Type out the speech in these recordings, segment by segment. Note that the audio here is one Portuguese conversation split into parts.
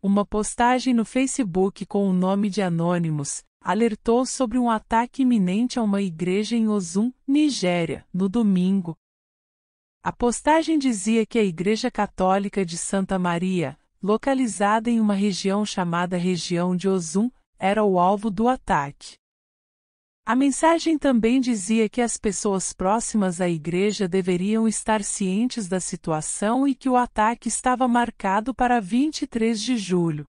uma postagem no Facebook com o nome de Anônimos alertou sobre um ataque iminente a uma igreja em Osun, Nigéria, no domingo. A postagem dizia que a Igreja Católica de Santa Maria, localizada em uma região chamada região de Osun, era o alvo do ataque. A mensagem também dizia que as pessoas próximas à igreja deveriam estar cientes da situação e que o ataque estava marcado para 23 de julho.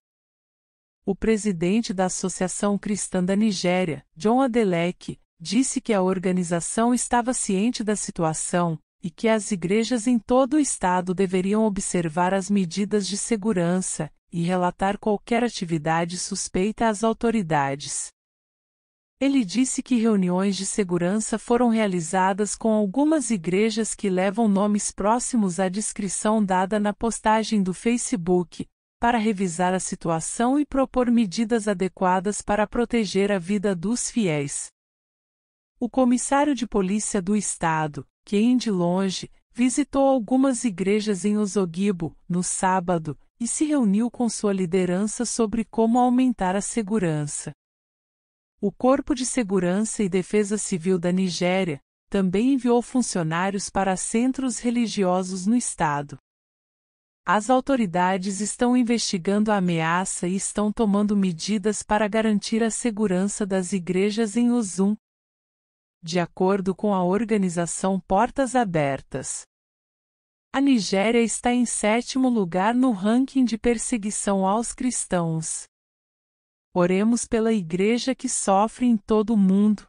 O presidente da Associação Cristã da Nigéria, John Adeleke, disse que a organização estava ciente da situação e que as igrejas em todo o estado deveriam observar as medidas de segurança e relatar qualquer atividade suspeita às autoridades. Ele disse que reuniões de segurança foram realizadas com algumas igrejas que levam nomes próximos à descrição dada na postagem do Facebook, para revisar a situação e propor medidas adequadas para proteger a vida dos fiéis. O comissário de polícia do estado, Ken de Longe, visitou algumas igrejas em Osogibo, no sábado, e se reuniu com sua liderança sobre como aumentar a segurança. O Corpo de Segurança e Defesa Civil da Nigéria também enviou funcionários para centros religiosos no estado. As autoridades estão investigando a ameaça e estão tomando medidas para garantir a segurança das igrejas em Uzum. De acordo com a organização Portas Abertas, a Nigéria está em sétimo lugar no ranking de perseguição aos cristãos. Oremos pela Igreja que sofre em todo o mundo.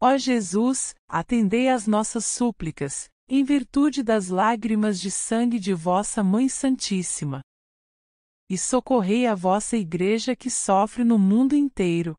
Ó Jesus, atendei às nossas súplicas, em virtude das lágrimas de sangue de vossa Mãe Santíssima. E socorrei a vossa Igreja que sofre no mundo inteiro.